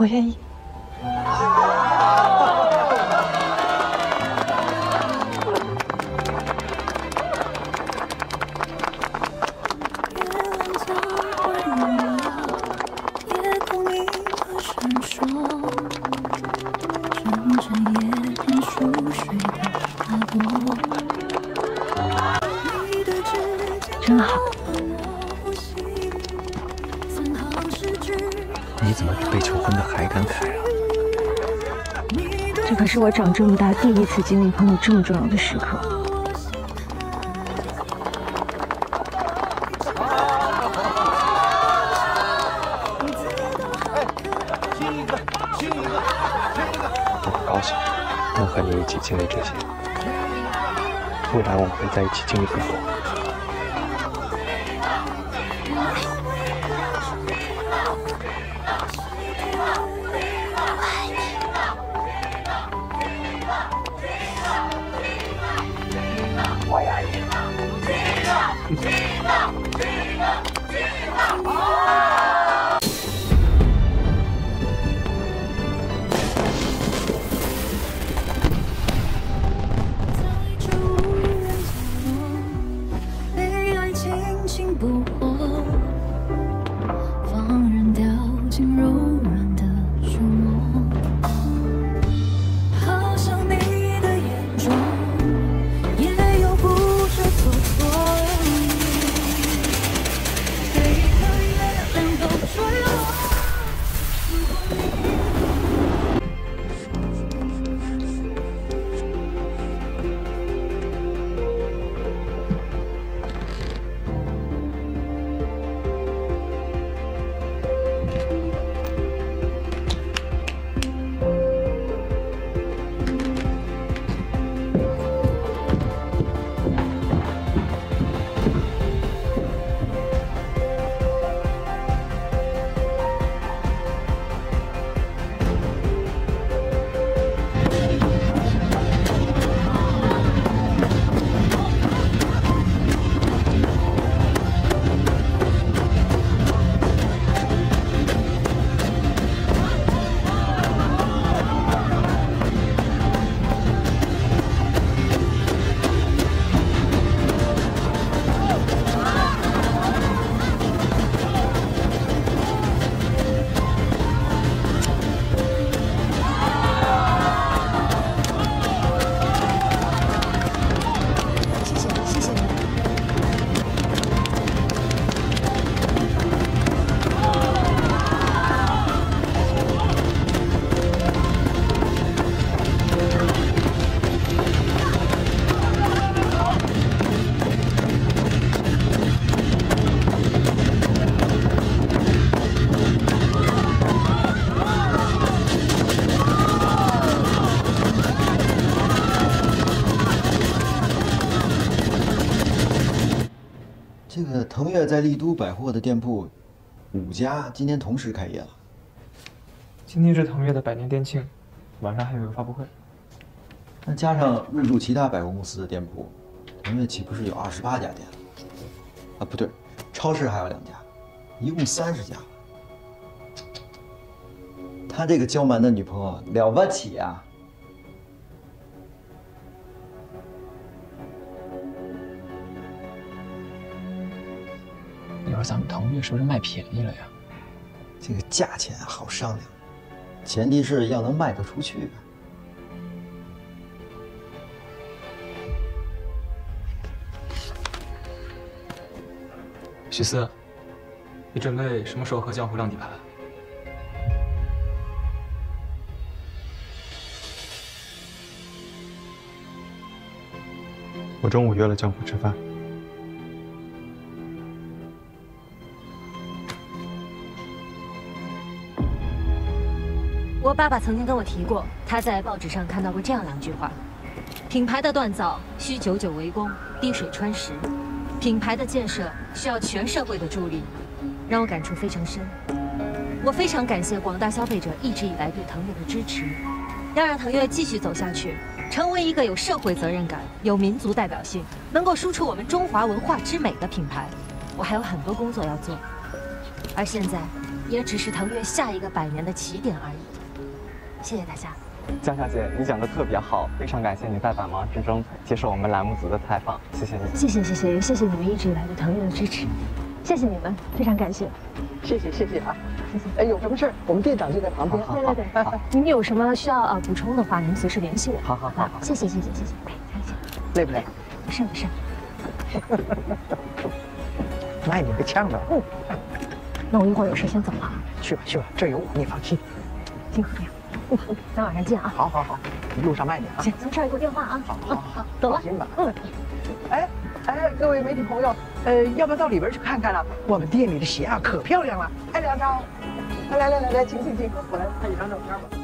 我愿意。真好。你怎么比被求婚的还感慨啊？这可是我长这么大第一次经历朋友这么重要的时刻。我很高兴能和你一起经历这些，未来我们会在一起经历更多。腾越在丽都百货的店铺五家今天同时开业了。今天是腾越的百年店庆，晚上还有个发布会。那加上入驻其他百货公司的店铺，腾越岂不是有二十八家店了？啊，不对，超市还有两家，一共三十家。他这个娇蛮的女朋友了不起啊！说咱们腾越是不是卖便宜了呀？这个价钱好商量，前提是要能卖得出去。许思，你准备什么时候和江湖亮底牌？我中午约了江湖吃饭。爸爸曾经跟我提过，他在报纸上看到过这样两句话：品牌的锻造需久久为功，滴水穿石；品牌的建设需要全社会的助力，让我感触非常深。我非常感谢广大消费者一直以来对腾越的支持，要让腾越继续走下去，成为一个有社会责任感、有民族代表性、能够输出我们中华文化之美的品牌。我还有很多工作要做，而现在。也只是腾越下一个百年的起点而已。谢谢大家。江小姐，你讲的特别好，非常感谢你在百忙之中接受我们栏目组的采访，谢谢你。谢谢谢谢谢谢你们一直以来对腾越的支持，谢谢你们，非常感谢。谢谢谢谢啊，谢谢。哎，有什么事儿，我们店长就在旁边。对对对，你们有什么需要呃补充的话，您随时联系我。好好好，谢谢谢谢谢谢，哎，再见。累不累？没事没事。卖你个呛的。嗯。那我一会儿有事先走了。去吧去吧，这有我，你放心。辛苦你了。嗯，咱晚上见啊。好好好，一路上慢点啊。行，咱们这儿给我电话啊。好，好，好，走了。放心吧。嗯。哎哎，各位媒体朋友，呃，要不要到里边去看看啊？我们店里的鞋啊，可漂亮了。拍两张。来来来来，请请请，我来拍一张照片吧。